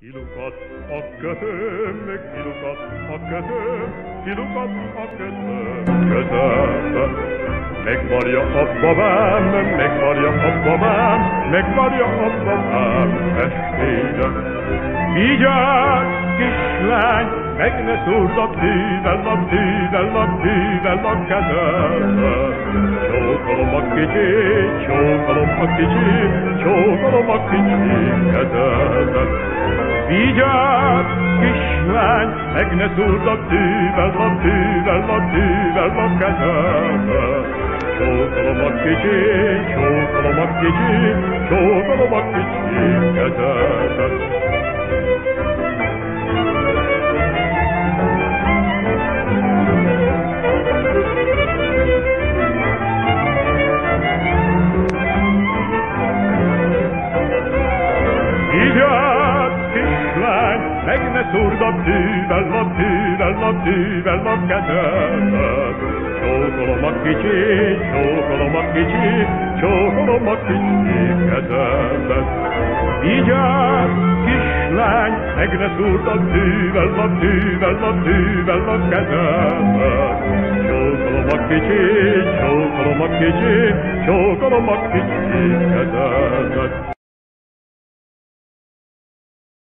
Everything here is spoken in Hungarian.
Kilukat a kötőm, kilukat a kötőm, kilukat a kötőm. Kötőm, megvarja a babám, megvarja a babám, megvarja a babám estére. Vigyázz, kislány, meg ne szúrd a tűvel, a tűvel, a tűvel a kezembe. Csókolom a kicsi, csókolom a kicsi, csókolom a kicsi kezembe. Vigyázz, kislány, meg ne szúrd a tűvel, a tűvel, a tűvel a kezembe. Csókolom a kicsi, csókolom a kicsi, csókolom a kicsi meg ne szúrd a tűvel, a tűvel, a tűvel a kezemet. Csókolom a kicsi, csókolom a kicsi, csókolom a kicsi kezemet. Vigyázz, kislány, meg ne szúrd a tűvel, a tűvel, a tűvel a kezemet. Csókolom a kicsi, csókolom a kicsi, csókolom a kicsi kezemet.